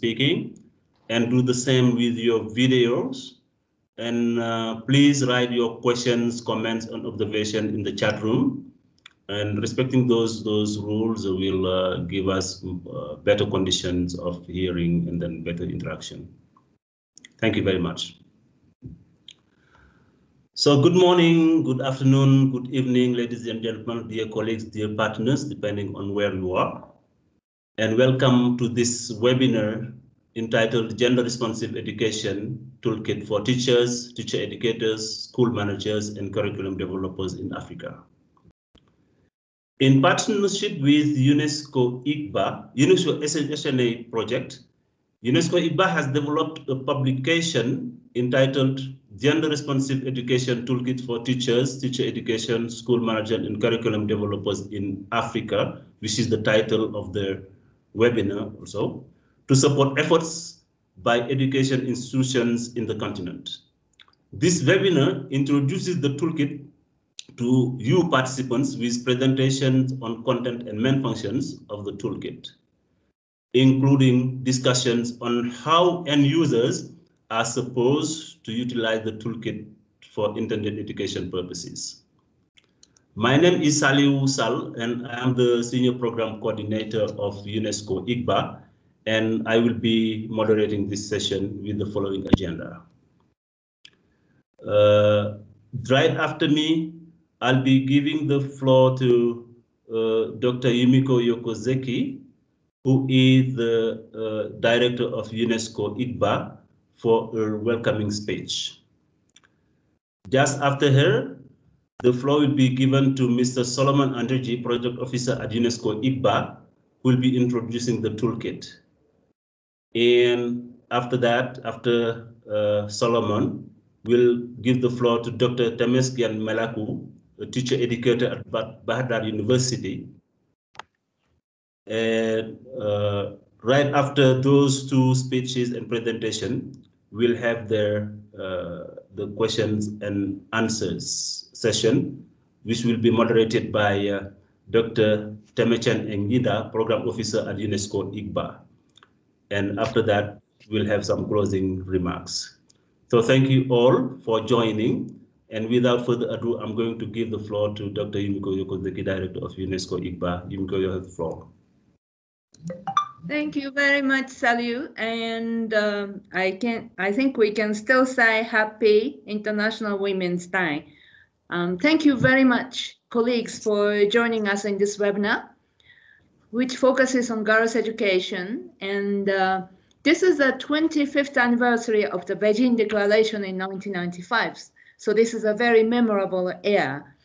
speaking and do the same with your videos. And uh, please write your questions, comments, and observation in the chat room. And respecting those those rules will uh, give us uh, better conditions of hearing and then better interaction. Thank you very much. So good morning, good afternoon, good evening, ladies and gentlemen, dear colleagues, dear partners, depending on where you are. And welcome to this webinar entitled Gender Responsive Education Toolkit for Teachers, Teacher Educators, School Managers, and Curriculum Developers in Africa. In partnership with UNESCO IICBA, UNESCO HNA project, UNESCO IICBA has developed a publication entitled Gender Responsive Education Toolkit for Teachers, Teacher Education, School Managers, and Curriculum Developers in Africa, which is the title of the webinar also to support efforts by education institutions in the continent. This webinar introduces the toolkit to you participants with presentations on content and main functions of the toolkit, including discussions on how end users are supposed to utilize the toolkit for intended education purposes. My name is Saliu Sal, and I am the Senior Program Coordinator of UNESCO IICBA, and I will be moderating this session with the following agenda. Uh, right after me, I'll be giving the floor to uh, Dr. Yumiko Yokozeki, who is the uh, Director of UNESCO IICBA for a welcoming speech. Just after her, the floor will be given to Mr. Solomon Andarge, Project Officer at UNESCO IICBA, who will be introducing the toolkit. And after that, after uh, Solomon, we'll give the floor to Dr. Temesgen Melaku, a teacher educator at Bahir Dar University. And uh, right after those two speeches and presentation, we'll have their uh, the questions and answers session, which will be moderated by uh, Dr. Temechegn Engida, Program Officer at UNESCO IICBA. And after that, we'll have some closing remarks. So thank you all for joining. And without further ado, I'm going to give the floor to Dr. Yumiko Yokozeki, Director of UNESCO IICBA. Yumiko, you have the floor. Thank you very much, Salu. And um, I can, I think we can still say happy International Women's Day. Um, thank you very much, colleagues, for joining us in this webinar which focuses on girls' education. And uh, this is the 25th anniversary of the Beijing Declaration in 1995. So this is a very memorable year.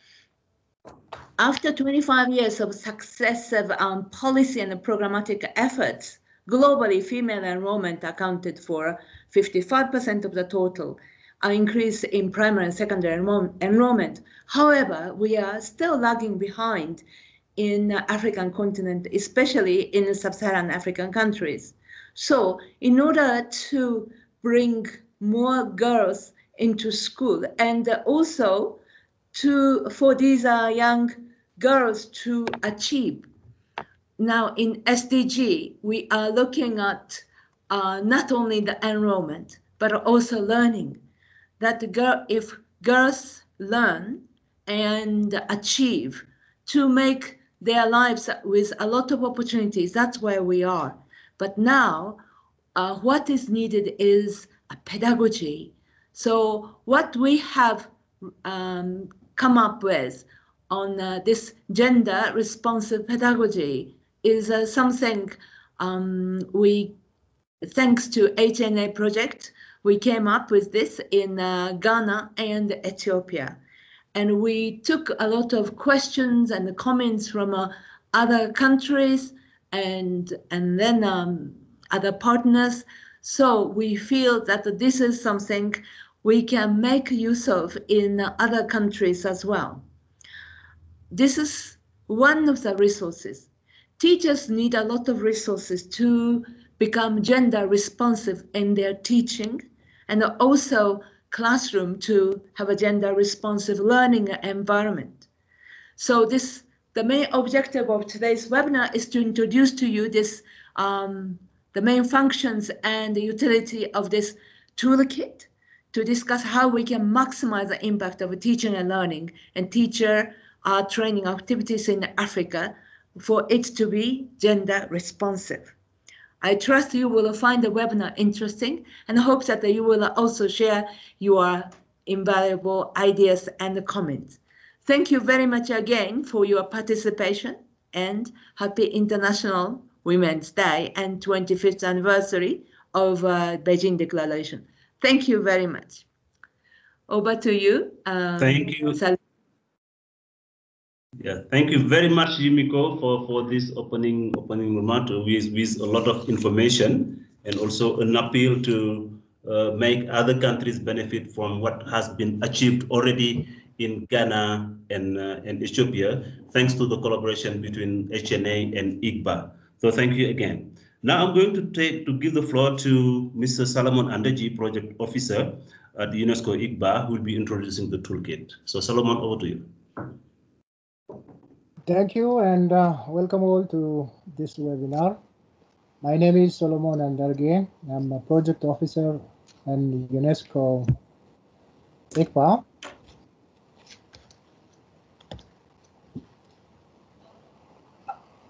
After 25 years of successive um, policy and programmatic efforts, globally female enrollment accounted for 55% of the total, an increase in primary and secondary enrollment. However, we are still lagging behind in the African continent, especially in sub-Saharan African countries. So in order to bring more girls into school and also to for these uh, young girls to achieve. Now in SDG, we are looking at uh, not only the enrollment, but also learning that the girl, if girls learn and achieve to make their lives with a lot of opportunities. That's where we are. But now, uh, what is needed is a pedagogy. So what we have um, come up with on uh, this gender responsive pedagogy is uh, something um, we, thanks to HNA project, we came up with this in uh, Ghana and Ethiopia and we took a lot of questions and comments from uh, other countries and and then um, other partners. So we feel that this is something we can make use of in other countries as well. This is one of the resources. Teachers need a lot of resources to become gender responsive in their teaching and also classroom to have a gender responsive learning environment. So this, the main objective of today's webinar is to introduce to you this um, the main functions and the utility of this toolkit to discuss how we can maximize the impact of teaching and learning and teacher uh, training activities in Africa for it to be gender responsive. I trust you will find the webinar interesting and hope that you will also share your invaluable ideas and comments. Thank you very much again for your participation and happy International Women's Day and 25th anniversary of uh, Beijing Declaration. Thank you very much. Over to you. Um, Thank you. Yeah, thank you very much, Yumiko, for, for this opening opening remark with, with a lot of information and also an appeal to uh, make other countries benefit from what has been achieved already in Ghana and, uh, and Ethiopia, thanks to the collaboration between HNA and IICBA. So thank you again. Now I'm going to take to give the floor to Mr. Solomon Andarge, Project Officer at the UNESCO IICBA, who will be introducing the toolkit. So Solomon, over to you. Thank you and uh, welcome all to this webinar. My name is Solomon Andarge. I'm a project officer and UNESCO IICBA.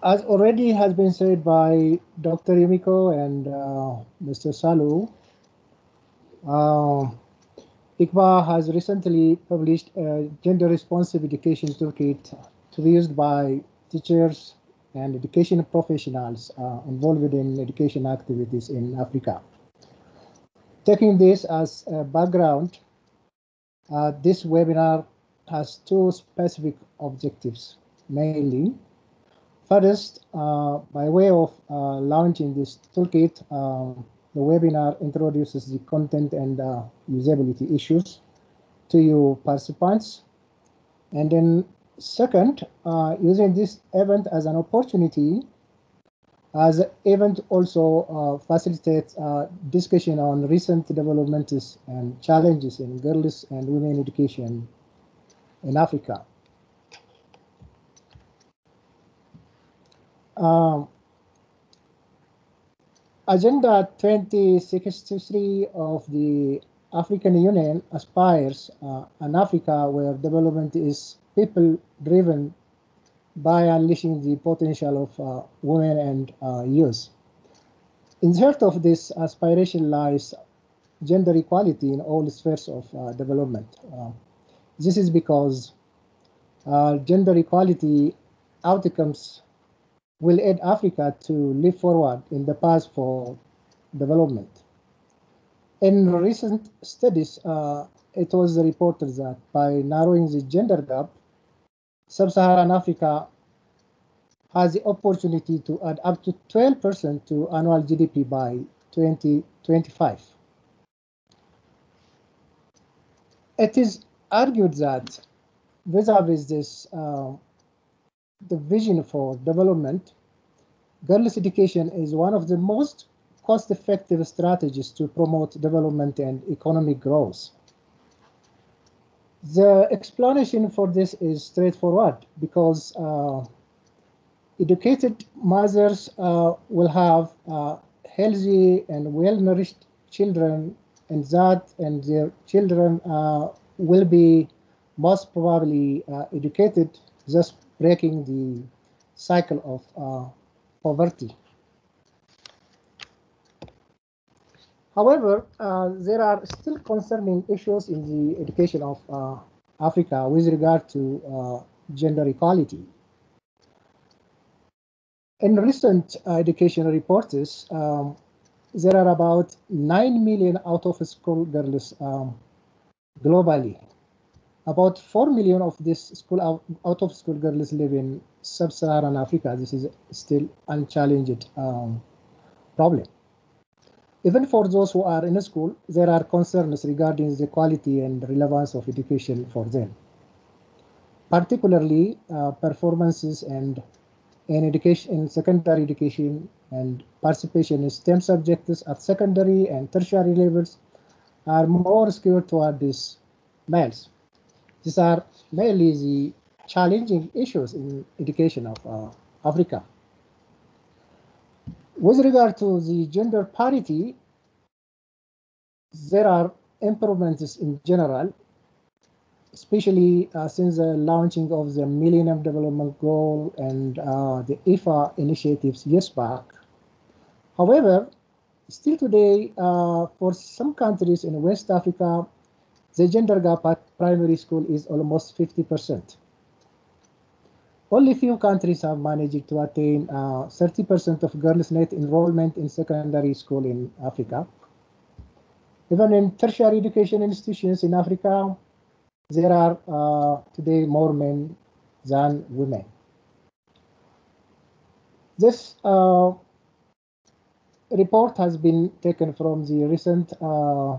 As already has been said by Dr. Yumiko and uh, Mr. Salu, uh, IICBA has recently published a gender responsive education toolkit used by teachers and education professionals uh, involved in education activities in Africa. Taking this as a background, uh, this webinar has two specific objectives, mainly. First, uh, by way of uh, launching this toolkit, uh, the webinar introduces the content and uh, usability issues to you participants. And then second, uh, using this event as an opportunity, as event also uh, facilitates uh, discussion on recent developments and challenges in girls and women education in Africa. Um, Agenda 2063 of the African Union aspires uh, an Africa where development is people driven by unleashing the potential of uh, women and uh, youth. In the heart of this aspiration lies gender equality in all spheres of uh, development. Uh, this is because uh, gender equality outcomes will aid Africa to leap forward in the path for development. In recent studies, uh, it was reported that by narrowing the gender gap, Sub-Saharan Africa has the opportunity to add up to 12% to annual GDP by 2025. It is argued that vis-a-vis this, uh, the vision for development, girls' education is one of the most cost-effective strategies to promote development and economic growth. The explanation for this is straightforward because uh, educated mothers uh, will have uh, healthy and well-nourished children and that and their children uh, will be most probably uh, educated, thus breaking the cycle of uh, poverty. However, uh, there are still concerning issues in the education of uh, Africa with regard to uh, gender equality. In recent education reports, um, there are about 9 million out-of-school girls um, globally. About 4 million of these school out-of-school girls live in sub-Saharan Africa. This is still unchallenged um, problem. Even for those who are in school, there are concerns regarding the quality and relevance of education for them. Particularly, uh, performances and in education, in secondary education and participation in STEM subjects at secondary and tertiary levels are more skewed toward these males. These are mainly the challenging issues in education of uh, Africa. With regard to the gender parity, there are improvements in general, especially uh, since the launching of the Millennium Development Goal and uh, the EFA initiatives years back. However, still today, uh, for some countries in West Africa, the gender gap at primary school is almost 50%. Only few countries have managed to attain 30% of girls' net enrollment in secondary school in Africa. Even in tertiary education institutions in Africa, there are uh, today more men than women. This uh, report has been taken from the recent uh,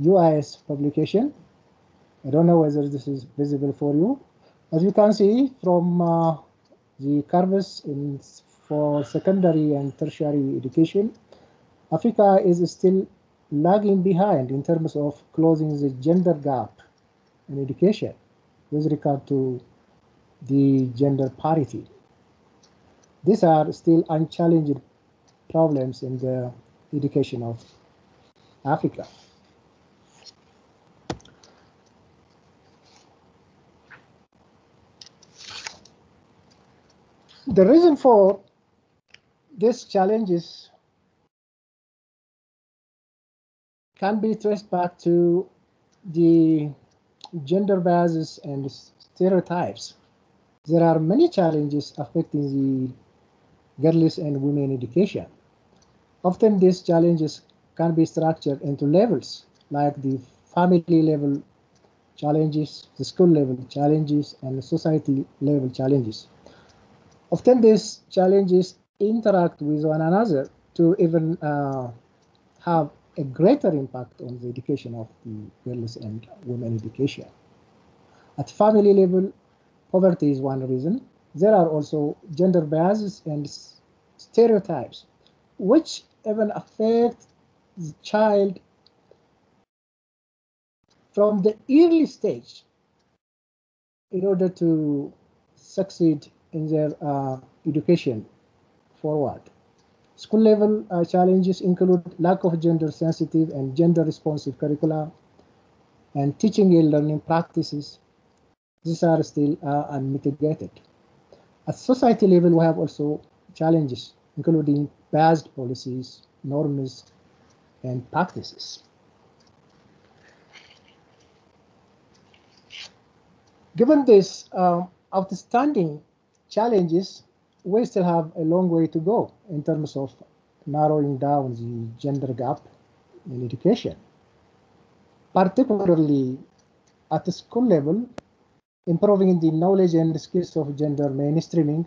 UIS publication. I don't know whether this is visible for you. As you can see from uh, the curves in, for secondary and tertiary education, Africa is still lagging behind in terms of closing the gender gap in education with regard to the gender parity. These are still unchallenged problems in the education of Africa. The reason for these challenges can be traced back to the gender biases and stereotypes. There are many challenges affecting the girls and women education. Often these challenges can be structured into levels like the family level challenges, the school level challenges, and the society level challenges. Often these challenges interact with one another to even uh, have a greater impact on the education of the girls and women education. At family level, poverty is one reason. There are also gender biases and stereotypes, which even affect the child from the early stage in order to succeed in their uh, education forward. School level uh, challenges include lack of gender sensitive and gender responsive curricula and teaching and learning practices. These are still uh, unmitigated. At society level, we have also challenges, including biased policies, norms, and practices. Given this uh, outstanding challenges, we still have a long way to go in terms of narrowing down the gender gap in education. Particularly at the school level, improving the knowledge and skills of gender mainstreaming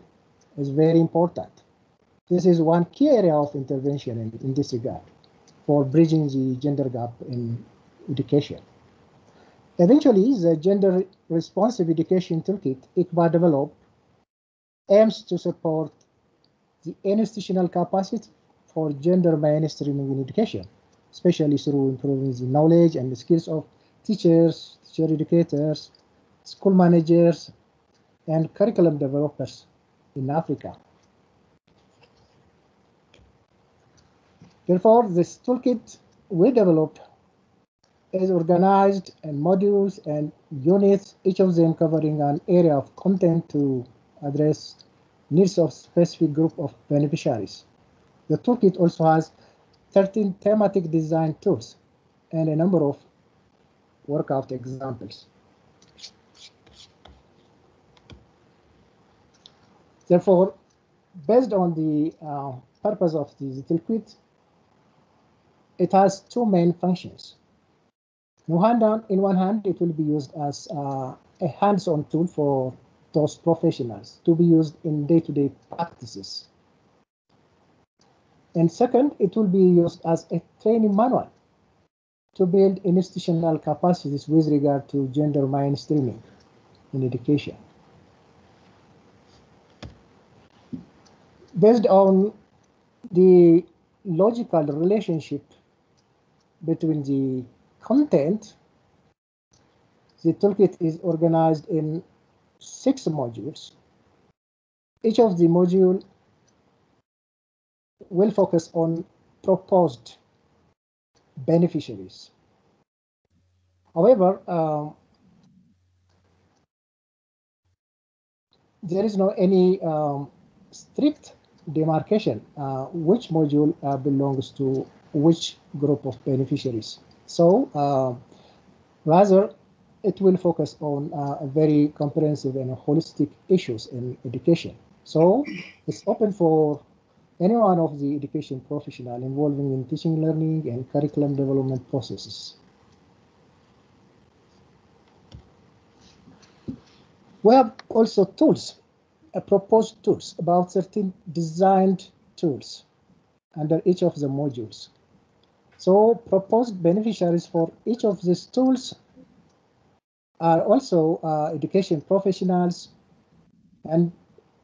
is very important. This is one key area of intervention in, in this regard for bridging the gender gap in education. Eventually, the Gender Responsive Education Toolkit IICBA developed aims to support the institutional capacity for gender mainstreaming in education, especially through improving the knowledge and the skills of teachers, teacher educators, school managers, and curriculum developers in Africa. Therefore, this toolkit we developed is organized in modules and units, each of them covering an area of content to address needs of specific group of beneficiaries. The toolkit also has 13 thematic design tools and a number of workout examples. Therefore, based on the uh, purpose of the toolkit, it has two main functions. In one, hand, it will be used as uh, a hands-on tool for those professionals to be used in day-to-day -day practices. And second, it will be used as a training manual to build institutional capacities with regard to gender mainstreaming in education. Based on the logical relationship between the content, the toolkit is organized in six modules. Each of the module will focus on proposed beneficiaries. However, um, there is no any um, strict demarcation uh, which module uh, belongs to which group of beneficiaries. So uh, rather, it will focus on uh, very comprehensive and holistic issues in education. So it's open for any one of the education professional involving in teaching, learning, and curriculum development processes. We have also tools, uh, proposed tools, about 13 designed tools under each of the modules. So proposed beneficiaries for each of these tools are also uh, education professionals and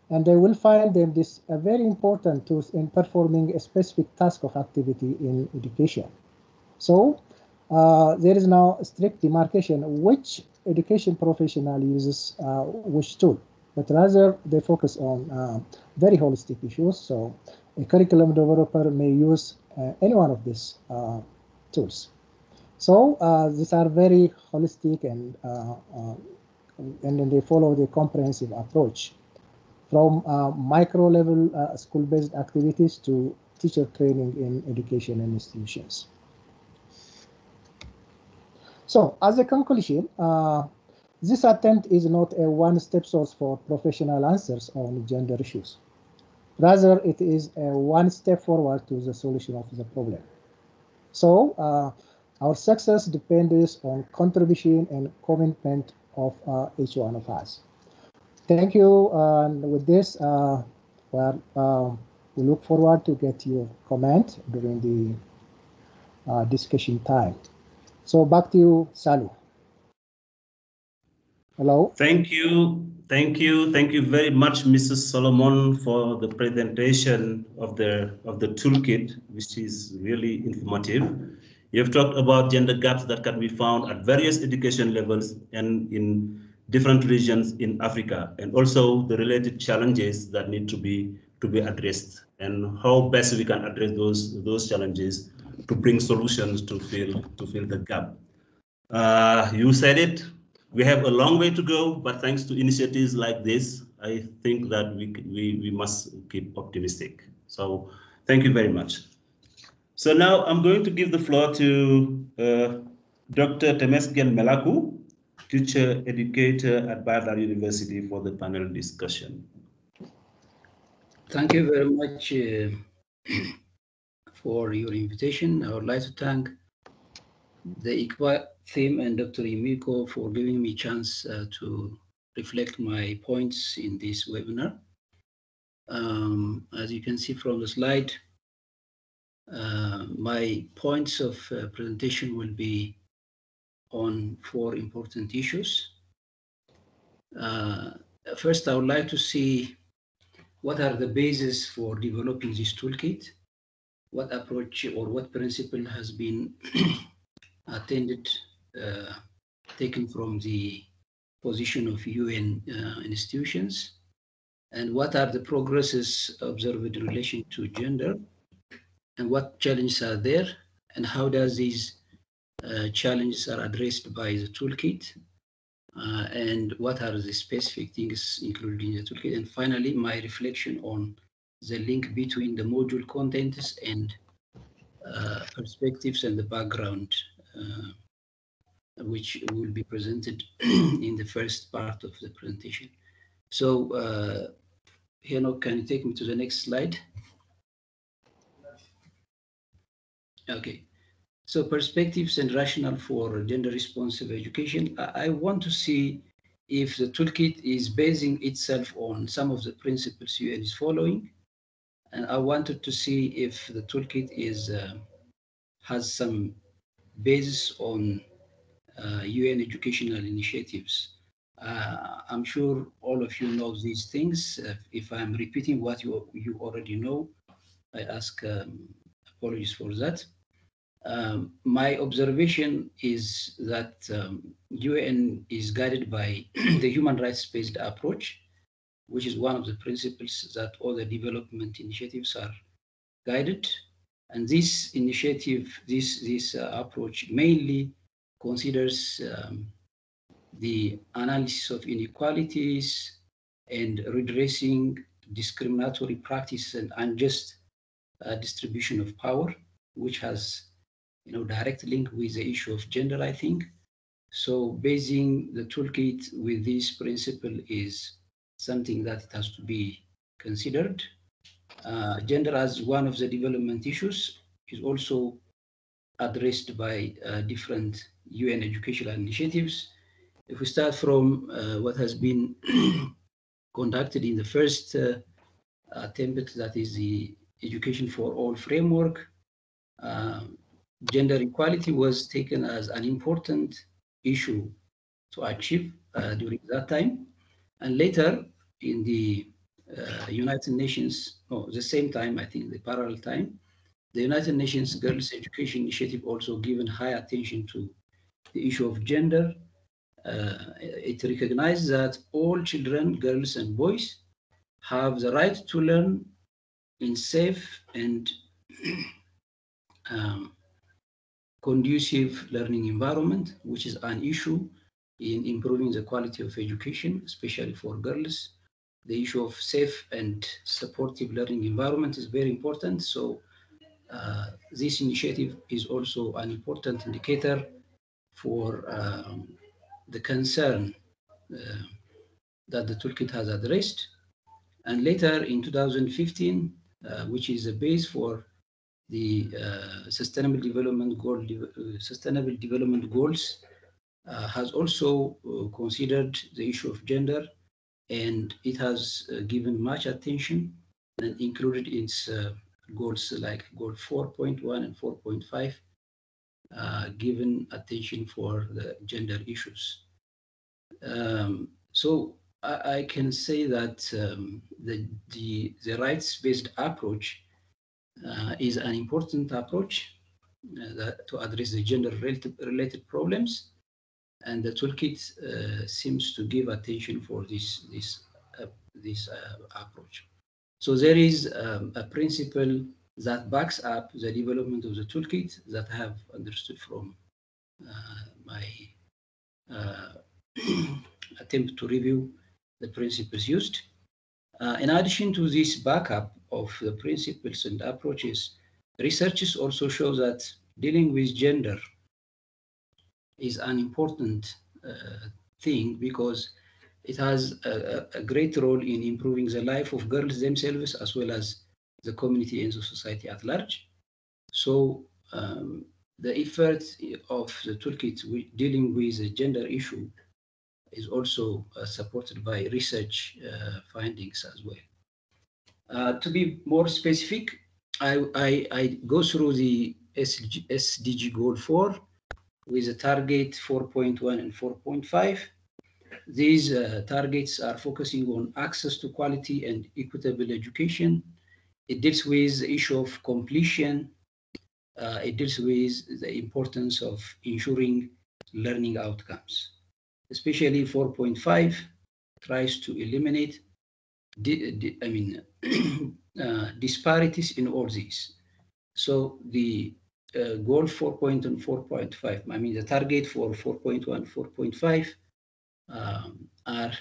and they will find them this a very important tools in performing a specific task of activity in education. So uh, there is now strict demarcation which education professional uses uh, which tool, but rather they focus on uh, very holistic issues. So a curriculum developer may use uh, any one of these uh, tools. So uh, these are very holistic and and then they follow the comprehensive approach from uh, micro level uh, school based activities to teacher training in education and institutions. So as a conclusion, uh, this attempt is not a one-step source for professional answers on gender issues. Rather, it is a one step forward to the solution of the problem. So uh, our success depends on contribution and commitment of uh, each one of us. Thank you. and with this, uh, well, um, we look forward to get your comment during the uh, discussion time. So back to you, Salu. Hello. Thank you. Thank you. Thank you very much, Mrs. Solomon, for the presentation of the of the toolkit, which is really informative. You've talked about gender gaps that can be found at various education levels and in different regions in Africa, and also the related challenges that need to be to be addressed, and how best we can address those those challenges to bring solutions to fill to fill the gap. Uh, you said it. We have a long way to go, but thanks to initiatives like this, I think that we we we must keep optimistic. So, thank you very much. So now I'm going to give the floor to uh, Dr. Temesgen Melaku, teacher educator at Bahir Dar University for the panel discussion. Thank you very much uh, for your invitation. I would like to thank the IICBA team and Dr. Yumiko for giving me a chance uh, to reflect my points in this webinar. Um, as you can see from the slide, uh, my points of uh, presentation will be on four important issues. Uh, first, I would like to see what are the bases for developing this toolkit, what approach or what principle has been attended, uh, taken from the position of UN uh, institutions, and what are the progresses observed in relation to gender, and what challenges are there, and how does these uh, challenges are addressed by the toolkit uh, and what are the specific things included in the toolkit. And finally, my reflection on the link between the module contents and uh, perspectives and the background, uh, which will be presented in the first part of the presentation. So, uh, Henok, can you take me to the next slide? Okay. So perspectives and rationale for gender responsive education. I want to see if the toolkit is basing itself on some of the principles UN is following. And I wanted to see if the toolkit is uh, has some basis on uh, UN educational initiatives. Uh, I'm sure all of you know these things. if I'm repeating what you, you already know, I ask um, apologies for that. Um, my observation is that um, UN is guided by the human rights-based approach, which is one of the principles that all the development initiatives are guided. And this initiative, this, this uh, approach mainly considers um, the analysis of inequalities and redressing discriminatory practice and unjust uh, distribution of power, which has you know direct link with the issue of gender, I think. So basing the toolkit with this principle is something that has to be considered. Uh, gender as one of the development issues is also addressed by uh, different UN educational initiatives. If we start from uh, what has been conducted in the first uh, attempt, that is the Education for All framework, um, gender equality was taken as an important issue to achieve uh, during that time. And later in the uh, United Nations, oh, the same time, I think the parallel time, the United Nations Girls Education Initiative also given high attention to the issue of gender. Uh, it recognizes that all children, girls and boys, have the right to learn in safe and um, conducive learning environment, which is an issue in improving the quality of education, especially for girls. The issue of safe and supportive learning environment is very important. So uh, this initiative is also an important indicator for um, the concern uh, that the toolkit has addressed. And later in 2015, uh, which is a base for the uh, Sustainable Development Goal, uh, Sustainable Development Goals, uh, has also uh, considered the issue of gender, and it has given much attention and included its goals like goal 4.1 and 4.5 uh, given attention for the gender issues. Um, so I, I, can say that um, the, the, the rights-based approach uh, is an important approach uh, that, to address the gender-related problems. And the toolkit uh, seems to give attention for this, this, uh, this approach. So there is um, a principle that backs up the development of the toolkit that I have understood from my attempt to review the principles used. Uh, in addition to this backup of the principles and approaches, researches also show that dealing with gender is an important uh, thing because it has a, a, great role in improving the life of girls themselves as well as the community and the society at large. So um, the effort of the toolkit dealing with the gender issue is also uh, supported by research uh, findings as well. Uh, to be more specific, I, I, I go through the SDG, SDG goal 4 with the target 4.1 and 4.5 these uh, targets are focusing on access to quality and equitable education. It deals with the issue of completion. Uh, it deals with the importance of ensuring learning outcomes. Especially 4.5 tries to eliminate, I mean, uh, disparities in all these. So the uh, goal 4.1 and 4.5, I mean the target for 4.1, 4.5 um, are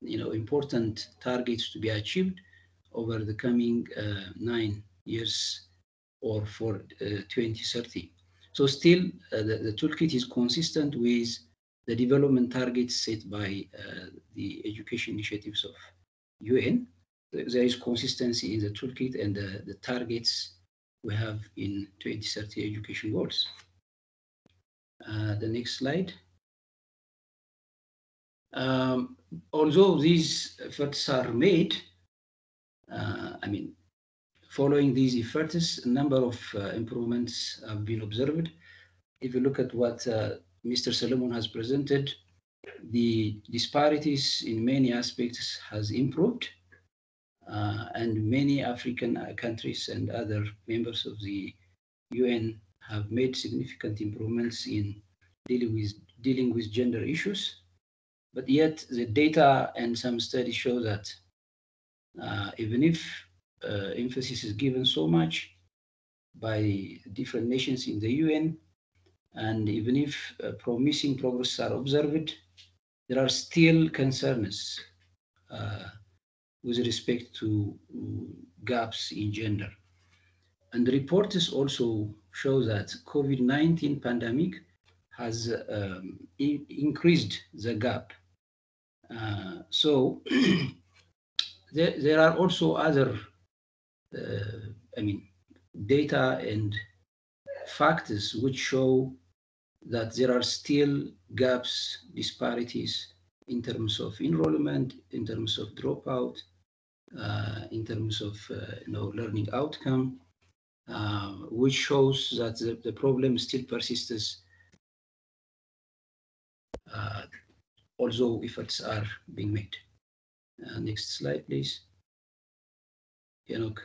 you know important targets to be achieved over the coming uh, nine years or for uh, 2030. So still uh, the, the, toolkit is consistent with the development targets set by uh, the education initiatives of UN. There is consistency in the toolkit and the, the targets we have in 2030 education goals. Uh, the next slide. Um, although these efforts are made, uh, I mean, following these efforts, a number of uh, improvements have been observed. If you look at what uh, Mr. Solomon has presented, the disparities in many aspects has improved, uh, and many African countries and other members of the UN have made significant improvements in dealing with dealing with gender issues. But yet the data and some studies show that uh, even if uh, emphasis is given so much by different nations in the UN. And even if uh, promising progress are observed, there are still concerns uh, with respect to gaps in gender. And the reports also show that COVID-19 pandemic has um, increased the gap. Uh, so there, there are also other, uh, I mean, data and factors which show that there are still gaps, disparities in terms of enrollment, in terms of dropout, uh, in terms of uh, you know learning outcome, uh, which shows that the, the problem still persists uh, although efforts are being made. Uh, next slide, please. Henok.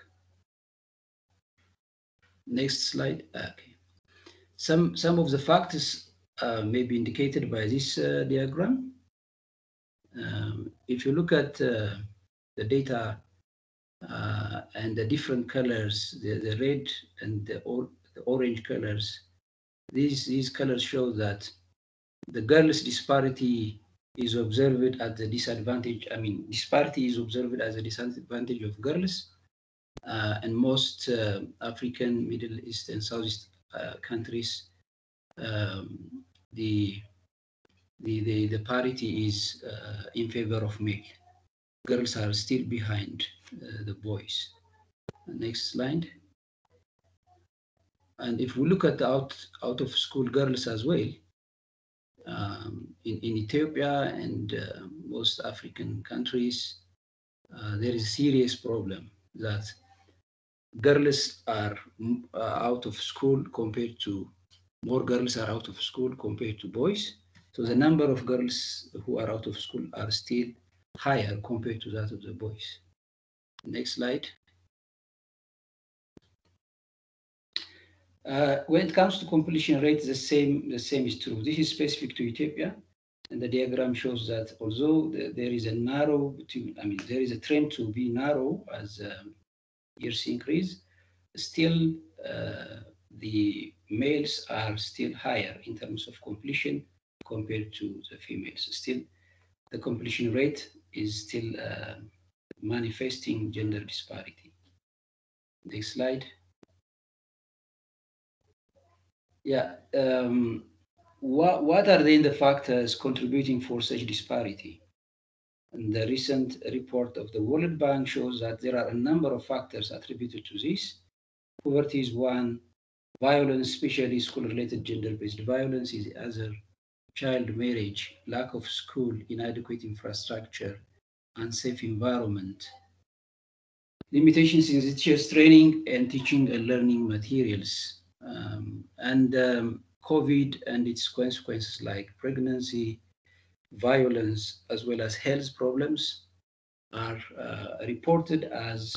Next slide. Okay. Some, some of the factors uh, may be indicated by this uh, diagram. Um, if you look at uh, the data uh, and the different colors, the, the red and the, or, the orange colors, these, these colors show that the girls' disparity is observed at the disadvantage. I mean, disparity is observed as a disadvantage of girls. Uh, and most uh, African, Middle East, and Southeast countries, um, the, the, the, the parity is uh, in favor of male. Girls are still behind uh, the boys. Next slide. And if we look at the out, out of school girls as well, um, in, in Ethiopia and uh, most African countries, uh, there is a serious problem that girls are uh, out of school compared to more girls are out of school compared to boys. So the number of girls who are out of school are still higher compared to that of the boys. Next slide. Uh, when it comes to completion rate, the same, the same is true. This is specific to Ethiopia. And the diagram shows that although the, there is a narrow, between, I mean, there is a trend to be narrow as um, years increase, still uh, the males are still higher in terms of completion compared to the females. Still, the completion rate is still uh, manifesting gender disparity. Next slide. Yeah. Um, what, what are then the factors contributing for such disparity? And the recent report of the World Bank shows that there are a number of factors attributed to this. Poverty is one, violence, especially school-related gender-based violence is the other, child marriage, lack of school, inadequate infrastructure, unsafe environment, limitations in teachers training and teaching and learning materials, um, and um, COVID and its consequences like pregnancy, violence, as well as health problems are uh, reported as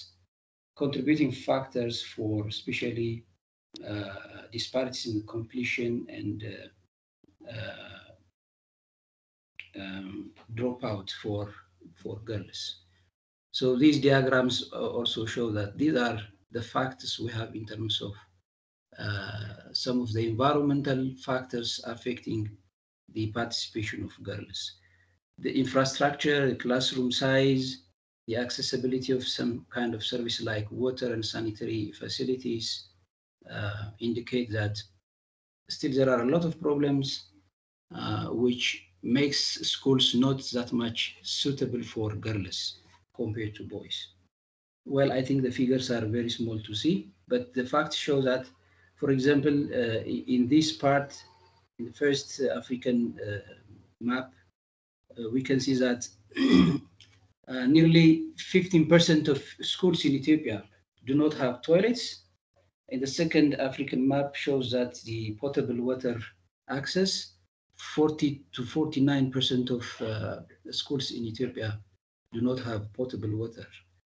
contributing factors for especially uh, disparities in completion and uh, uh um, dropout for, for girls. So these diagrams also show that these are the factors we have in terms of uh, some of the environmental factors affecting the participation of girls. The infrastructure, the classroom size, the accessibility of some kind of service like water and sanitary facilities uh, indicate that still there are a lot of problems uh, which makes schools not that much suitable for girls compared to boys. Well, I think the figures are very small to see, but the facts show that for example, uh, in this part, in the first African uh, map, uh, we can see that nearly 15% of schools in Ethiopia do not have toilets. And the second African map shows that the potable water access, 40 to 49% of uh, schools in Ethiopia do not have potable water.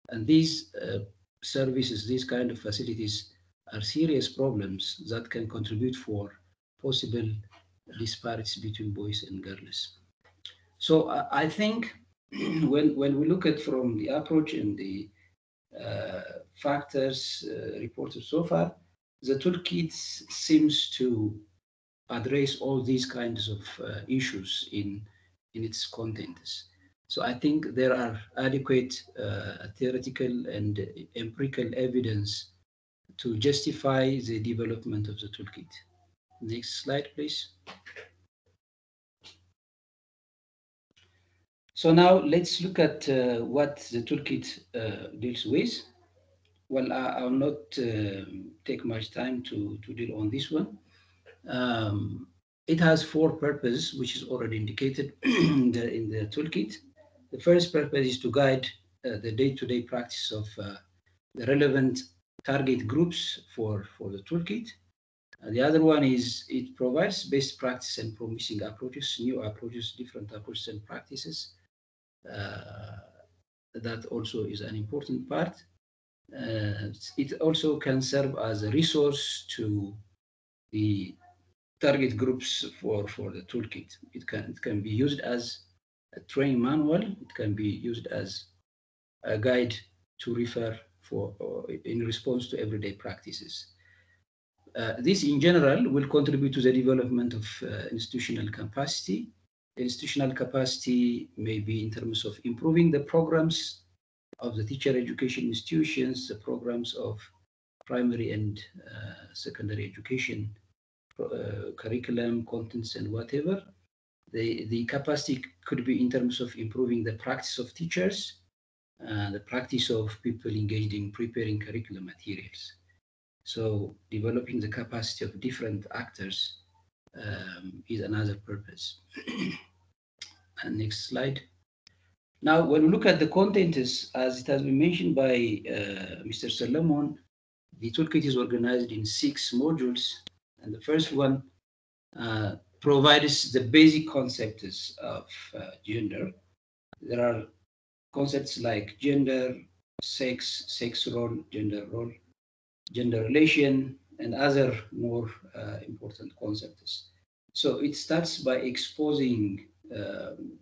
And these uh, services, these kind of facilities are serious problems that can contribute for possible disparities between boys and girls. So I think when, when we look at from the approach and the uh, factors uh, reported so far, the toolkit seems to address all these kinds of uh, issues in, in its contents. So I think there are adequate uh, theoretical and empirical evidence to justify the development of the toolkit. Next slide, please. So now let's look at uh, what the toolkit uh, deals with. Well, I, will not uh, take much time to, to deal on this one. Um, it has four purposes, which is already indicated in, the, in the toolkit. The first purpose is to guide uh, the day-to-day -day practice of uh, the relevant target groups for, for the toolkit. The other one is it provides best practice and promising approaches, new approaches, different approaches and practices uh, that also is an important part. Uh, it also can serve as a resource to the target groups for, for the toolkit. It can, it can be used as a training manual. It can be used as a guide to refer for in response to everyday practices. Uh, this in general will contribute to the development of uh, institutional capacity institutional capacity maybe in terms of improving the programs of the teacher education institutions, the programs of primary and uh, secondary education uh, curriculum, contents, and whatever. The, the capacity could be in terms of improving the practice of teachers, uh, the practice of people engaged in preparing curriculum materials. So developing the capacity of different actors um, is another purpose. And next slide. Now, when we look at the content, as it has been mentioned by uh, Mr. Solomon, the toolkit is organized in six modules. And the first one uh, provides the basic concepts of uh, gender. There are concepts like gender, sex, sex role, gender role, gender relation, and other more uh, important concepts. So it starts by exposing um,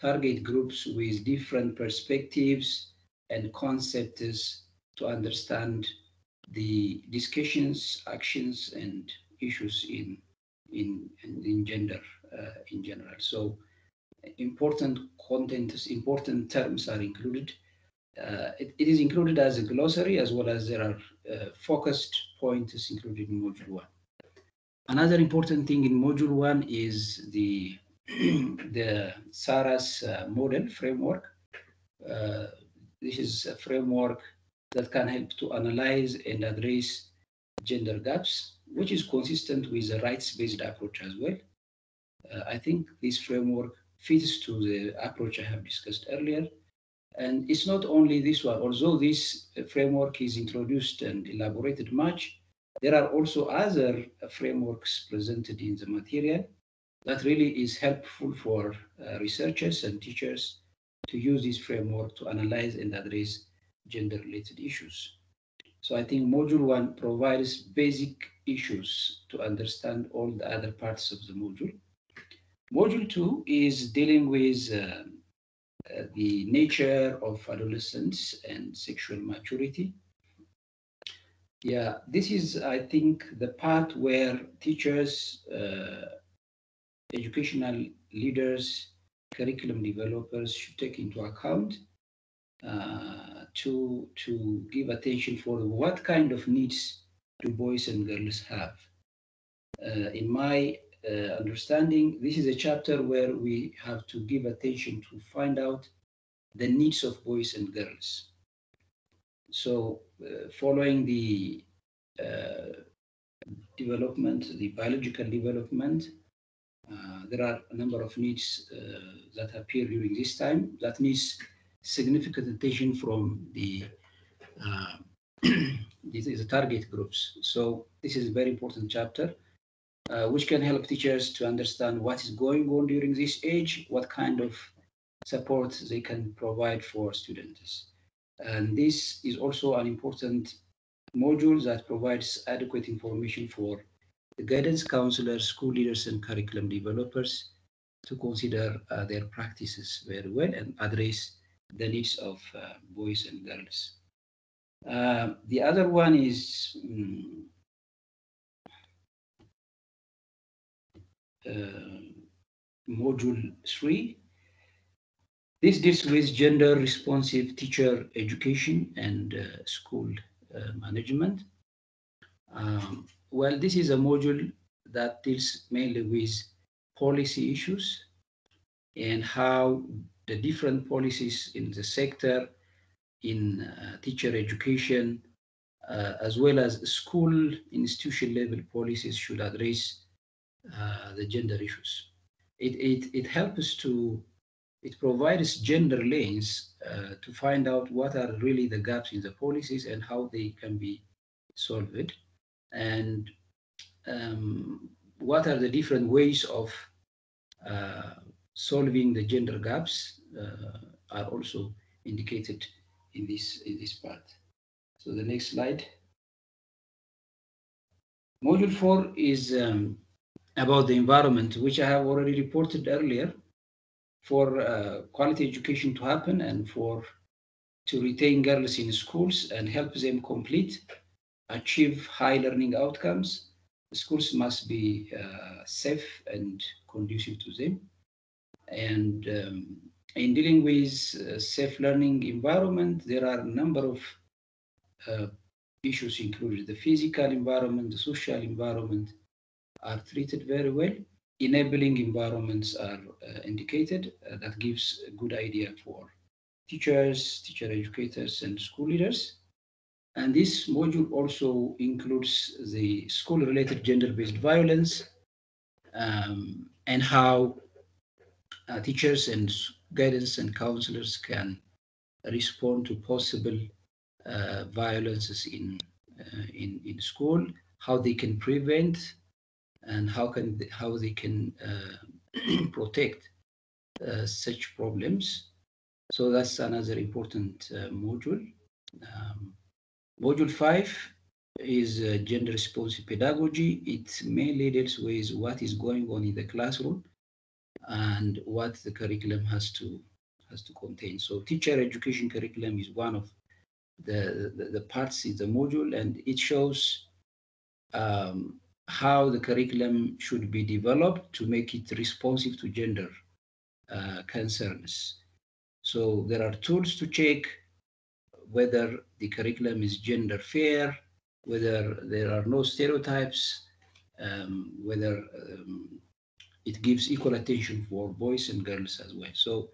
target groups with different perspectives and concepts to understand the discussions, actions, and issues in in in gender uh, in general. So important content, important terms are included. Uh, it, it is included as a glossary as well as there are uh, focused points included in module one. Another important thing in module one is the the SARAS uh, model framework. Uh, this is a framework that can help to analyze and address gender gaps, which is consistent with a rights-based approach as well. Uh, I think this framework fits to the approach I have discussed earlier. And it's not only this one, although this framework is introduced and elaborated much, there are also other frameworks presented in the material that really is helpful for uh, researchers and teachers to use this framework to analyze and address gender-related issues. So I think module one provides basic issues to understand all the other parts of the module. Module two is dealing with uh, uh, the nature of adolescence and sexual maturity. Yeah, this is, I think, the part where teachers uh, educational leaders, curriculum developers should take into account uh, to, to give attention for what kind of needs do boys and girls have. Uh, in my uh, understanding, this is a chapter where we have to give attention to find out the needs of boys and girls. So uh, following the uh, development, the biological development, uh, there are a number of needs uh, that appear during this time that needs significant attention from the uh, the target groups. So this is a very important chapter, uh, which can help teachers to understand what is going on during this age, what kind of support they can provide for students. And this is also an important module that provides adequate information for the guidance counselors, school leaders, and curriculum developers to consider uh, their practices very well and address the needs of uh, boys and girls. Uh, the other one is um, module three. This deals with gender responsive teacher education and uh, school uh, management. Um, well, this is a module that deals mainly with policy issues and how the different policies in the sector in uh, teacher education uh, as well as school institution level policies should address uh, the gender issues. It, it, it helps to, it provides gender lanes uh, to find out what are really the gaps in the policies and how they can be solved and um, what are the different ways of uh, solving the gender gaps uh, are also indicated in this in this part. So the next slide. Module four is um, about the environment, which I have already reported earlier. For uh, quality education to happen and for to retain girls in schools and help them complete, achieve high learning outcomes, schools must be uh, safe and conducive to them. And um, in dealing with uh, safe learning environment, there are a number of uh, issues included. The physical environment, the social environment are treated very well. Enabling environments are uh, indicated. Uh, that gives a good idea for teachers, teacher educators, and school leaders. And this module also includes the school-related gender-based violence um, and how uh, teachers and guidance and counselors can respond to possible uh, violences in, uh, in in school, how they can prevent, and how can they, how they can uh, protect uh, such problems. So that's another important uh, module. Um, module five is gender responsive pedagogy. It mainly deals with what is going on in the classroom and what the curriculum has to has to contain. So teacher education curriculum is one of the, the, the parts in the module and it shows um, how the curriculum should be developed to make it responsive to gender uh, concerns. So there are tools to check whether the curriculum is gender fair, whether there are no stereotypes, um, whether um, it gives equal attention for boys and girls as well. So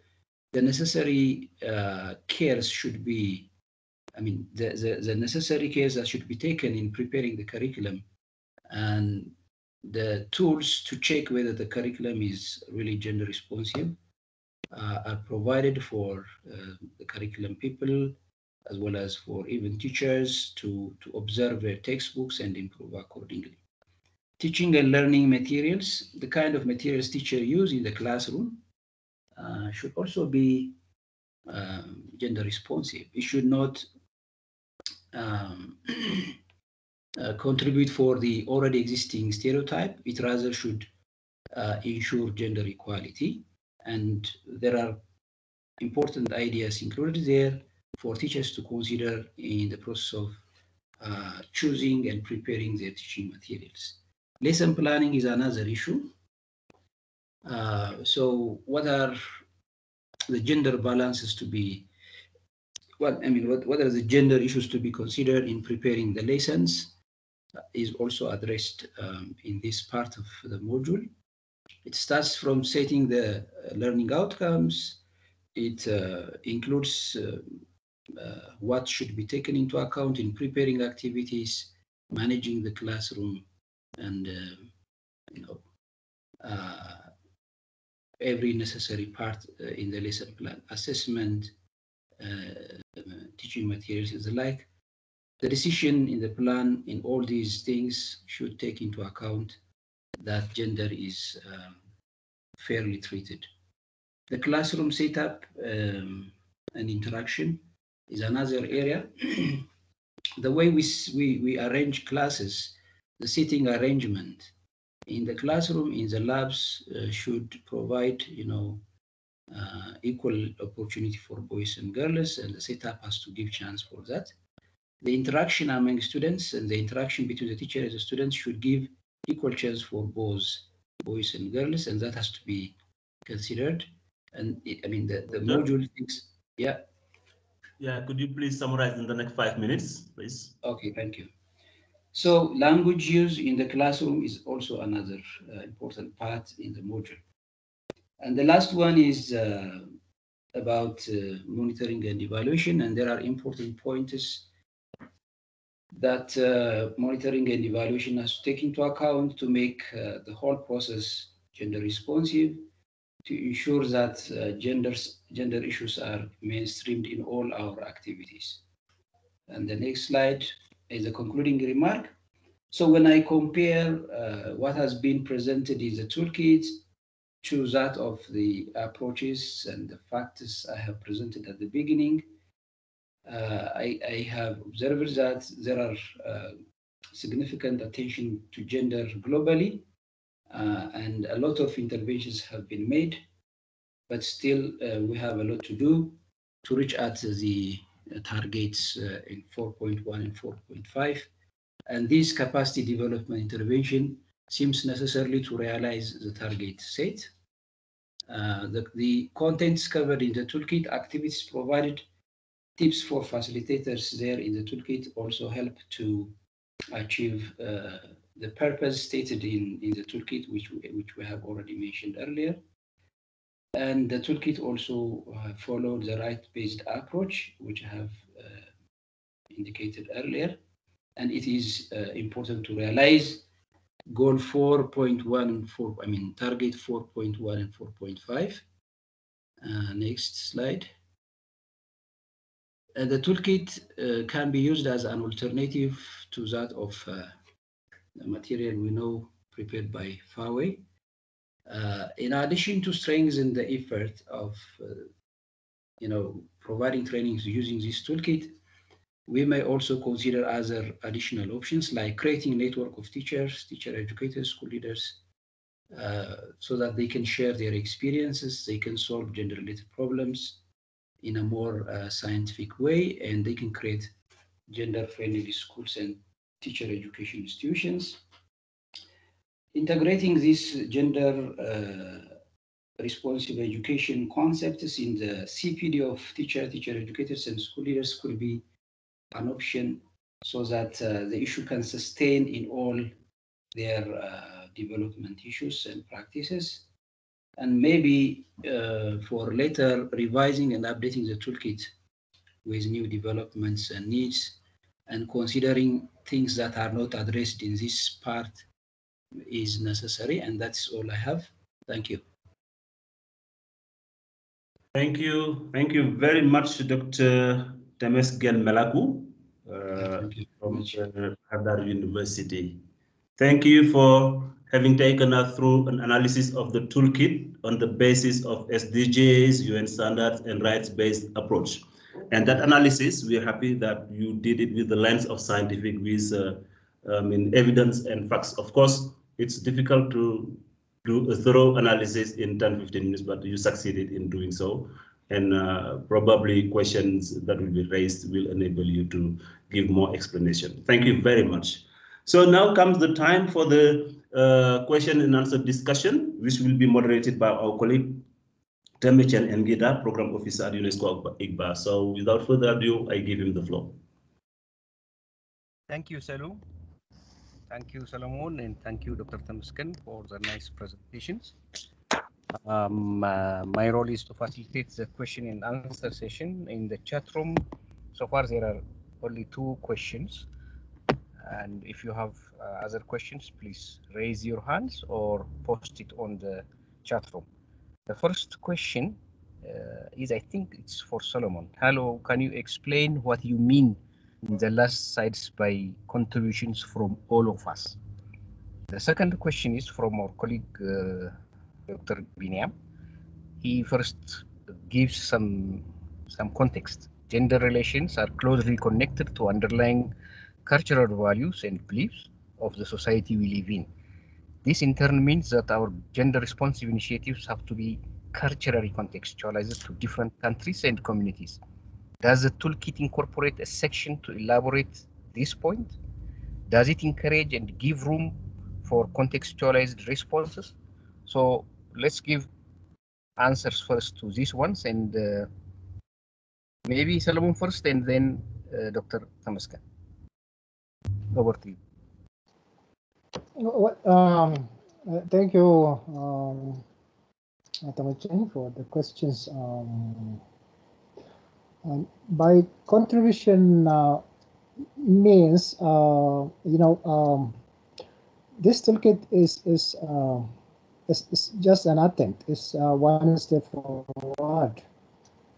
the necessary uh, cares should be, I mean, the, the, the, necessary cares that should be taken in preparing the curriculum and the tools to check whether the curriculum is really gender responsive uh, are provided for uh, the curriculum people as well as for even teachers to, to observe their textbooks and improve accordingly teaching and learning materials, the kind of materials teacher use in the classroom uh, should also be um, gender responsive. It should not um, uh, contribute for the already existing stereotype. It rather should uh, ensure gender equality. And there are important ideas included there for teachers to consider in the process of uh, choosing and preparing their teaching materials. Lesson planning is another issue. Uh, so what are the gender balances to be, what I mean, what, what are the gender issues to be considered in preparing the lessons is also addressed um, in this part of the module. It starts from setting the uh, learning outcomes. It uh, includes uh, uh, what should be taken into account in preparing activities, managing the classroom, and uh, you know uh, every necessary part in the lesson plan assessment teaching materials is the like the decision in the plan in all these things should take into account that gender is um, fairly treated. The classroom setup um, and interaction is another area. the way we, we, we arrange classes the seating arrangement in the classroom, in the labs, uh, should provide, you know, uh, equal opportunity for boys and girls, and the setup has to give chance for that. The interaction among students and the interaction between the teacher and the students should give equal chance for both boys and girls, and that has to be considered. And it, I mean, the, the module thinks, yeah, Yeah, could you please summarize in the next five minutes, please? okay, thank you. So language use in the classroom is also another uh, important part in the module. And the last one is uh, about uh, monitoring and evaluation, and there are important points that uh, monitoring and evaluation has to take into account to make uh, the whole process gender responsive, to ensure that uh, genders, gender issues are mainstreamed in all our activities. And the next slide is a concluding remark. So when I compare uh, what has been presented in the toolkit to that of the approaches and the factors I have presented at the beginning, I, I have observed that there are uh, significant attention to gender globally, uh, and a lot of interventions have been made, but still uh, we have a lot to do to reach at the uh, targets uh, in 4.1 and 4.5. And this capacity development intervention seems necessarily to realize the target set. Uh, the, the contents covered in the toolkit, activities provided, tips for facilitators there in the toolkit also help to achieve uh, the purpose stated in, in the toolkit, which we, which we have already mentioned earlier. And the toolkit also uh, followed the right-based approach, which I have uh, indicated earlier. And it is uh, important to realize goal 4.1 and 4, I mean, target 4.1 and 4.5. Uh, next slide. Uh, the toolkit uh, can be used as an alternative to that of uh, the material we know prepared by Fawe. Uh, in addition to strengthen the effort of, uh, you know, providing trainings using this toolkit, we may also consider other additional options like creating network of teachers, teacher educators, school leaders, uh, so that they can share their experiences, they can solve gender-related problems in a more uh, scientific way, and they can create gender-friendly schools and teacher education institutions. Integrating these gender uh, responsive education concepts in the CPD of teacher, teacher educators, and school leaders could be an option so that uh, the issue can sustain in all their uh, development issues and practices. And maybe uh, for later revising and updating the toolkit with new developments and needs and considering things that are not addressed in this part is necessary. And that's all I have. Thank you. Thank you. Thank you very much, Dr. Temesgen Melaku uh, from Bahir Dar University. Thank you for having taken us through an analysis of the toolkit on the basis of SDGs, UN standards, and rights-based approach. And that analysis, we are happy that you did it with the lens of scientific, with uh, um, evidence and facts. Of course, it's difficult to do a thorough analysis in 10, 15 minutes, but you succeeded in doing so. And uh, probably questions that will be raised will enable you to give more explanation. Thank you very much. So now comes the time for the uh, question and answer discussion, which will be moderated by our colleague Temechegn Engida, Program Officer at UNESCO IICBA. So without further ado, I give him the floor. Thank you, Salu. Thank you, Solomon, and thank you, Dr. Temesgen, for the nice presentations. Um, uh, my role is to facilitate the question and answer session in the chat room. So far, there are only two questions. And if you have uh, other questions, please raise your hands or post it on the chat room. The first question uh, is, I think it's for Solomon. Hello, can you explain what you mean in the last slides by contributions from all of us? The second question is from our colleague, uh, Dr. Biniam. He first gives some, some context. Gender relations are closely connected to underlying cultural values and beliefs of the society we live in. This in turn means that our gender responsive initiatives have to be culturally contextualized to different countries and communities. Does the toolkit incorporate a section to elaborate this point? Does it encourage and give room for contextualized responses? So let's give answers first to these ones and uh, maybe Solomon first and then uh, Dr. Temesgen. Over to you. Um, uh, thank you, um, for the questions. Um, um, by contribution uh, means, uh, you know, um, this toolkit is is, uh, is, is just an attempt. It's uh, one step forward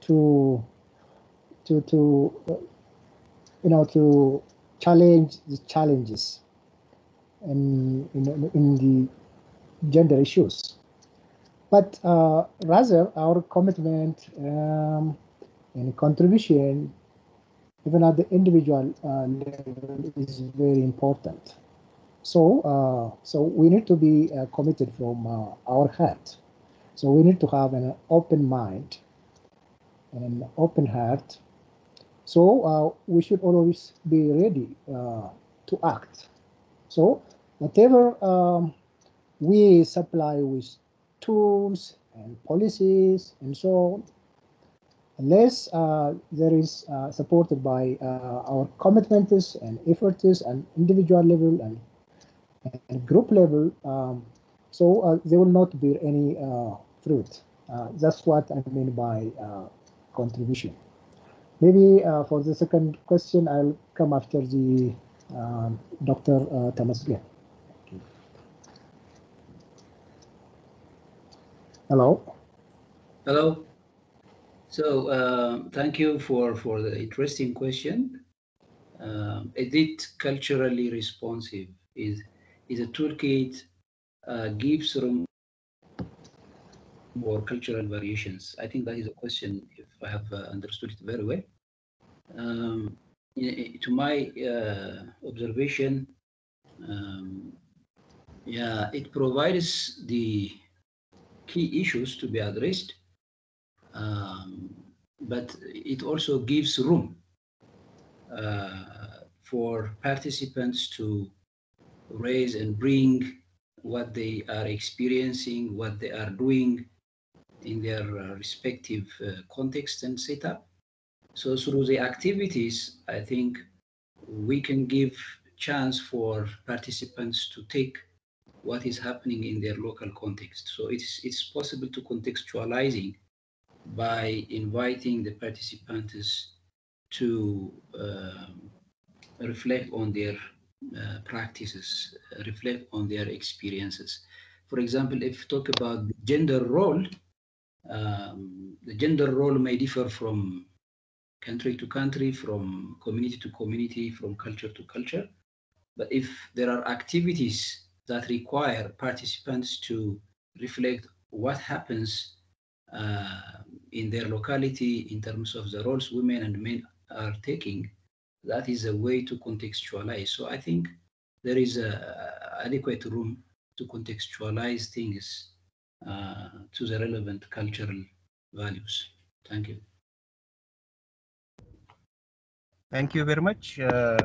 to to to you know to challenge the challenges in in, in the gender issues. But uh, rather, our commitment um, and contribution, even at the individual uh, level, is very important. So, uh, so we need to be uh, committed from uh, our heart. So we need to have an open mind and an open heart. So uh, we should always be ready uh, to act. So whatever um, we supply with tools and policies and so on, unless uh, there is uh, supported by uh, our commitments and efforts and individual level and, and group level, um, so uh, there will not be any fruit. That's what I mean by contribution. Maybe for the second question, I'll come after the um, Dr. Uh, Temesgen. Hello. Hello. So uh, thank you for, for the interesting question. Uh, it culturally responsive is, is a toolkit uh, gives room for cultural variations. I think that is a question if I have uh, understood it very well. Um, to my uh, observation, um, yeah, it provides the key issues to be addressed, um, but it also gives room uh, for participants to raise and bring what they are experiencing, what they are doing in their uh, respective uh, context and setup. So through the activities, I think we can give chance for participants to take what is happening in their local context. So it's, it's possible to contextualizing by inviting the participants to um, reflect on their uh, practices, reflect on their experiences. For example, if talk about gender role, um, the gender role may differ from country to country, from community to community, from culture to culture. But if there are activities that require participants to reflect what happens uh, in their locality in terms of the roles women and men are taking, that is a way to contextualize. So I think there is a adequate room to contextualize things uh, to the relevant cultural values. Thank you. Thank you very much. Uh,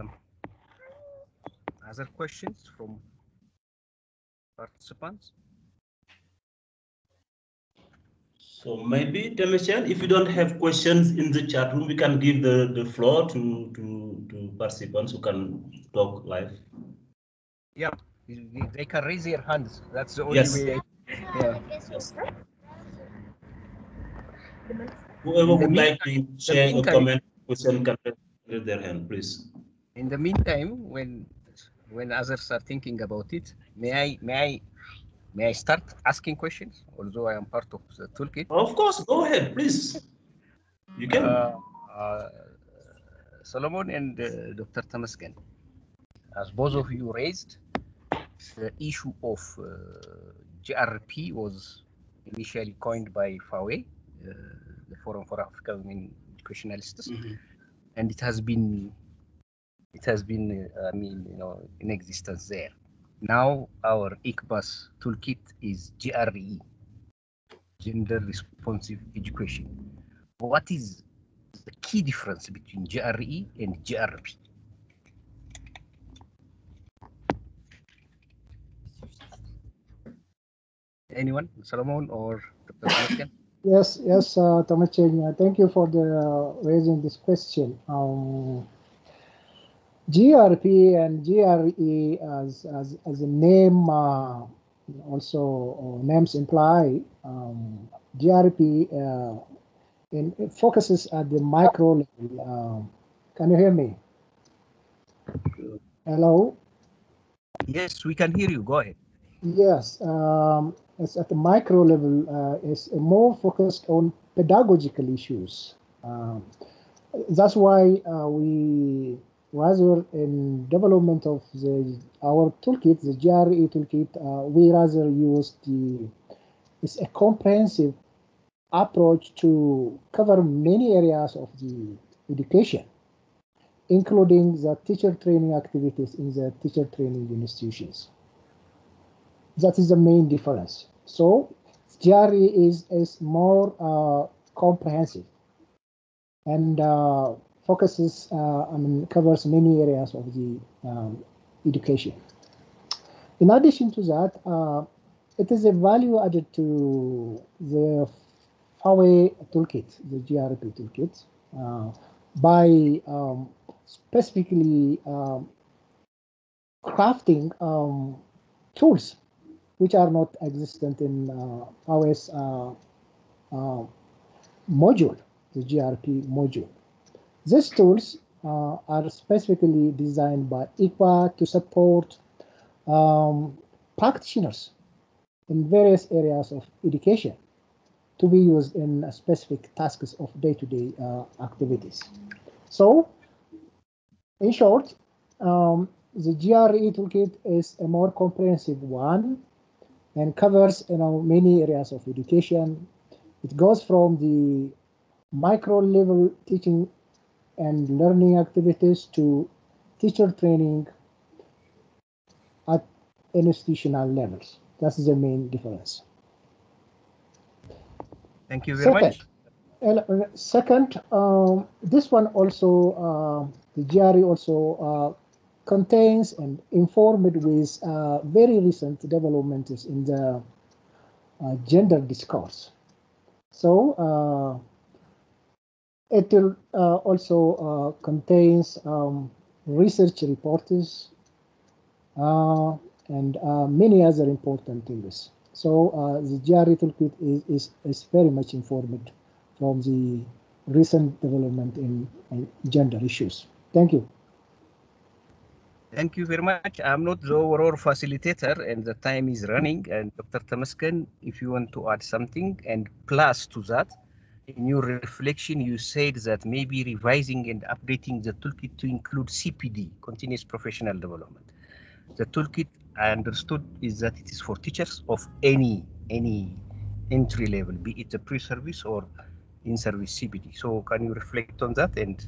other questions from participants? So maybe, Temechegn, if you don't have questions in the chat room, we can give the, the floor to, to, to participants who can talk live. Yeah, they can raise their hands. That's the only Yes. way. Yeah. Yes. Whoever would like to share a comment, question can raise their hand, please. In the meantime, when when others are thinking about it, may I may I may I start asking questions? Although I am part of the toolkit. Of course, go ahead, please. You can. Uh, uh, Solomon and uh, Dr. Temesgen, as both of you raised, the issue of uh, GRP was initially coined by FAWE, uh, the Forum for African Women Educationalists, and it has been it has been uh, I mean you know in existence there. Now our IICBA's toolkit is GRE, Gender Responsive Education. What is the key difference between GRE and GRP? Anyone, Solomon or Dr. Yes, yes, uh, Temechegn, uh, thank you for the uh, raising this question. Um, GRP and GRE as as as a name uh, also uh, names imply um, GRP uh, in, it focuses at the micro level. Um, can you hear me? Hello. Yes, we can hear you. Go ahead. Yes, um, at the micro level. Uh, it's more focused on pedagogical issues. Um, that's why uh, we rather in development of the our toolkit, the GRE toolkit, uh, we rather use the it's a comprehensive approach to cover many areas of the education, including the teacher training activities in the teacher training institutions. That is the main difference. So GRE is, is more uh, comprehensive and uh, focuses, uh, I mean, covers many areas of the um, education. In addition to that, uh, it is a value added to the FAWE toolkit, the GRP toolkit, uh, by um, specifically um, crafting um, tools which are not existent in uh, FAWE's uh, uh, module, the GRP module. These tools uh, are specifically designed by IICBA to support um, practitioners in various areas of education to be used in specific tasks of day-to-day -day, uh, activities. So, in short, um, the GRE toolkit is a more comprehensive one and covers you know many areas of education. It goes from the micro level teaching and learning activities to teacher training at institutional levels. That's the main difference. Thank you very second, much. Second, um, this one also, uh, the GRE also uh, contains and informed with uh, very recent developments in the uh, gender discourse. So uh, it will, also contains um, research reports and many other important things. So uh, the GRE toolkit is, is, is, very much informed from the recent development in, in, gender issues. Thank you. Thank you very much. I'm not the overall facilitator and the time is running. And Dr. Temesgen, if you want to add something and plus to that, in your reflection, you said that maybe revising and updating the toolkit to include CPD, continuous professional development. The toolkit I understood is that it is for teachers of any any entry level, be it a pre-service or in-service CPD. So can you reflect on that? And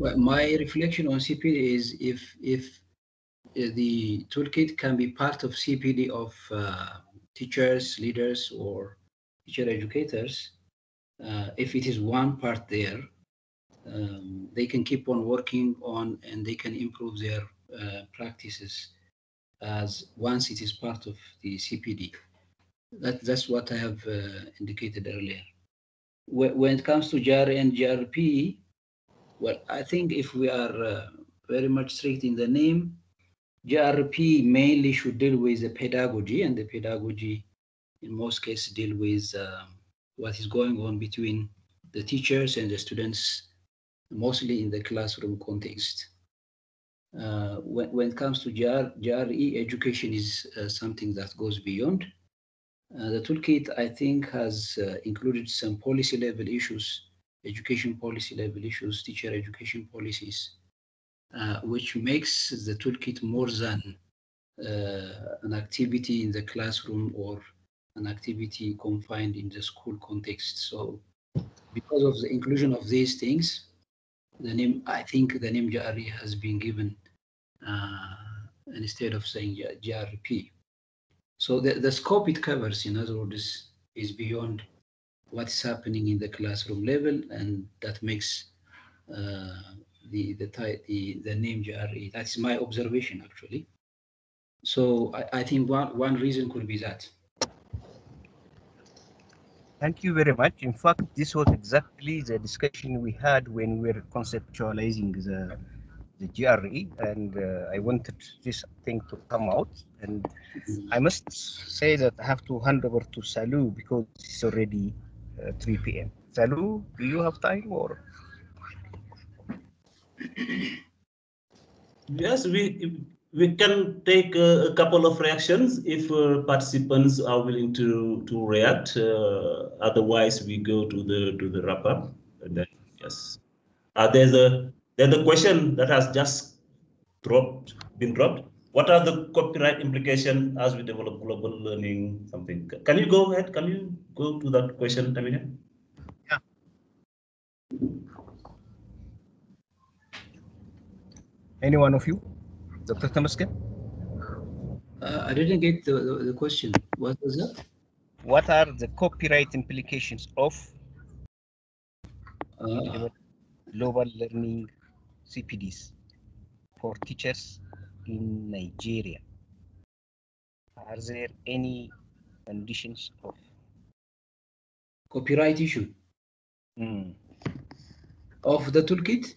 well, my reflection on CPD is if if uh, the toolkit can be part of CPD of uh, teachers, leaders, or teacher educators, uh, if it is one part there, um, they can keep on working on and they can improve their uh, practices as once it is part of the CPD. That, that's what I have uh, indicated earlier. When it comes to GR and GRP, well, I think if we are uh, very much strict in the name, GRP mainly should deal with the pedagogy, and the pedagogy in most cases deal with uh, what is going on between the teachers and the students, mostly in the classroom context. Uh, when, when it comes to GR, GRE, education is uh, something that goes beyond. Uh, the toolkit, I think, has uh, included some policy level issues, education policy level issues, teacher education policies, uh, which makes the toolkit more than uh, an activity in the classroom or an activity confined in the school context. So because of the inclusion of these things, the name, I think the name GRE has been given uh, instead of saying GRP. So the, the scope it covers, in other words, is beyond what is happening in the classroom level, and that makes uh, the, the, the, the name GRE. That's my observation, actually. So I, I think one, one reason could be that. Thank you very much. In fact, this was exactly the discussion we had when we were conceptualizing the, the GRE, and uh, I wanted this thing to come out. And I must say that I have to hand over to Salu because he's already 3 p.m. Salu, do you have time or? Yes, we we can take a, a couple of reactions if uh, participants are willing to to react. Uh, otherwise, we go to the to the wrap up. And then, yes, uh, there's a there's a question that has just dropped been dropped. What are the copyright implications as we develop global learning? Something. Can you go ahead? Can you go to that question, Tamina? Yeah. Any one of you? Dr. Temesgen? Uh, I didn't get the, the, the, question. What was that? What are the copyright implications of uh, global learning CPDs for teachers in Nigeria? Are there any conditions of copyright issue mm. of the toolkit?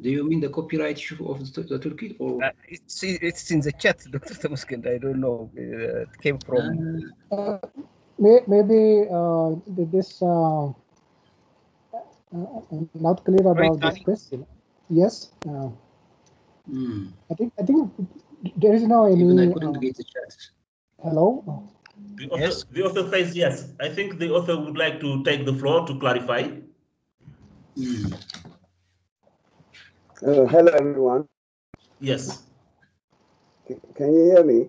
Do you mean the copyright issue of the, the toolkit? Or uh, it's it's in the chat, Dr. Temesgen. I don't know. Uh, it came from. Uh, maybe uh, this uh, not clear about this question. Yes. Mm. I think I think there is no any. Even I couldn't get the chat. Hello. The author, Yes. the author says yes. I think the author would like to take the floor to clarify. Mm. Uh, hello, everyone. Yes. C- Can you hear me?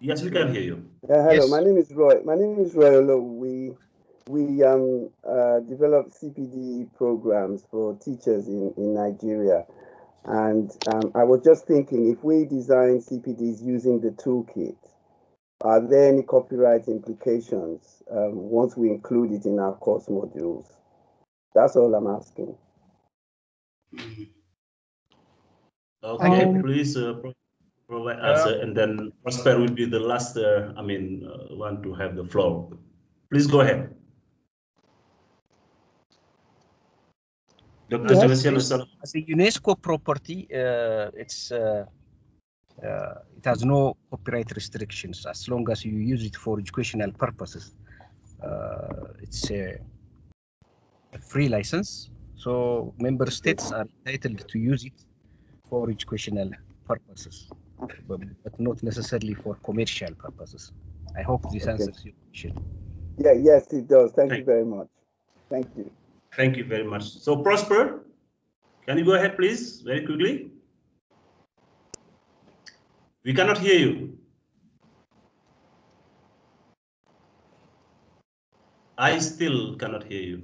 Yes, we can hear you. Uh, hello, Yes. my name is Roy. My name is Roy Olo. We we um uh, develop CPD programs for teachers in, in Nigeria, and um, I was just thinking if we design CPDs using the toolkit, are there any copyright implications um, once we include it in our course modules? That's all I'm asking. Mm. Okay, Um, please uh, provide answer, and then Prosper will be the last. Uh, I mean, uh, one to have the floor. Please go ahead. Dr. Yes. Sebastian Osalo. As a UNESCO property, uh, it's uh, uh, it has no copyright restrictions as long as you use it for educational purposes. Uh, it's a, a free license, so member states are entitled to use it for educational purposes, but, but not necessarily for commercial purposes. I hope this Okay. answers your question. Yeah, yes, it does. Thank you very much. Thank you. Thank you very much. So Prosper, can you go ahead, please, very quickly? We cannot hear you. I still cannot hear you.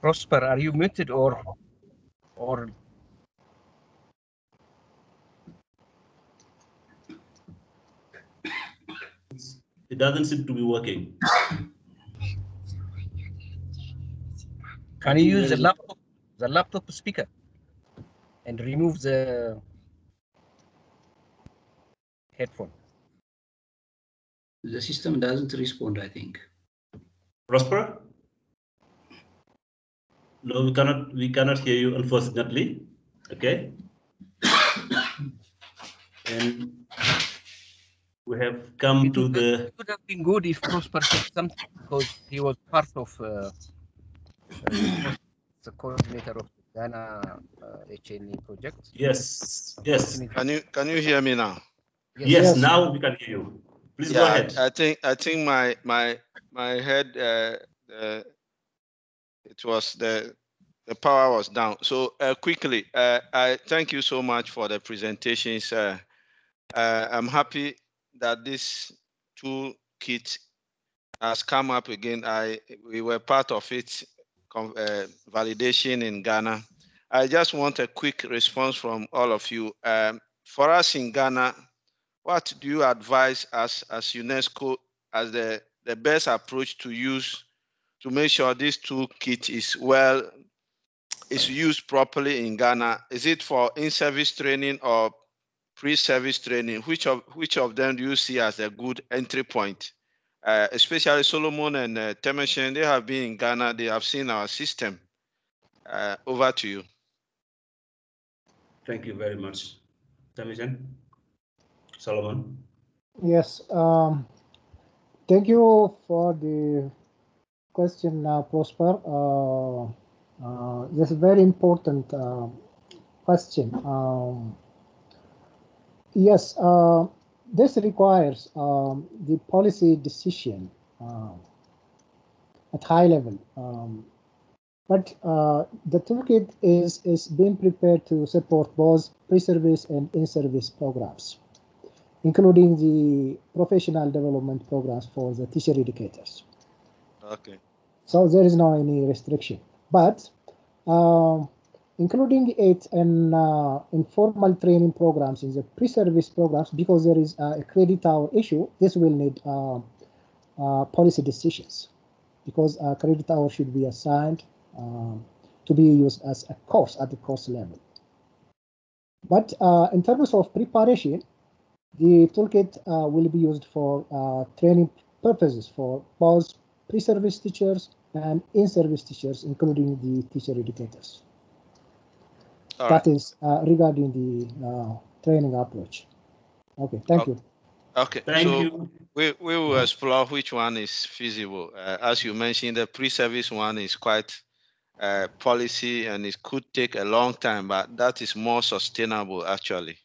Prosper, are you muted or or It doesn't seem to be working. Can you use the laptop, the laptop speaker, and remove the headphone? The system doesn't respond, I think. Prosper? No, we cannot. We cannot hear you, unfortunately. Okay. and we have come It to the. it would have been good if Prosper said something because he was part of uh, uh, the coordinator of the Ghana uh, HNA project. Yes. Yes. Can you can you hear me now? Yes. Yes. Now we can hear you. Please go ahead. I, I think I think my my my head uh, uh, it was the the power was down. So uh, quickly, uh, I thank you so much for the presentations. Uh, uh, I'm happy that this toolkit has come up again. I we were part of it com- uh, validation in Ghana. I just want a quick response from all of you. Um, for us in Ghana, what do you advise us as UNESCO as the, the best approach to use to make sure this toolkit is well is used properly in Ghana? Is it for in-service training or pre-service training? Which of which of them do you see as a good entry point? Uh, especially Solomon and uh, Temechegn, they have been in Ghana. They have seen our system. Uh, over to you. Thank you very much. Temechegn, Solomon. Yes. Um, thank you for the question, uh, Prosper. Uh, uh, this is a very important uh, question. Um, yes, uh, this requires um, the policy decision uh, at high level. Um, but uh, the toolkit is, is being prepared to support both pre-service and in-service programs, including the professional development programs for the teacher educators. Okay. So there is no any restriction. But um, including it in uh, informal training programs in the pre-service programs, because there is a credit hour issue, this will need uh, uh, policy decisions because a credit hour should be assigned um, to be used as a course at the course level. But uh, in terms of preparation, the toolkit uh, will be used for uh, training purposes for both pre-service teachers and in-service teachers, including the teacher educators. All That right. is uh, regarding the uh, training approach. Okay, thank Oh, you. Okay. Thank so you. we, we will explore which one is feasible. Uh, as you mentioned, the pre-service one is quite uh, policy and it could take a long time, but that is more sustainable actually.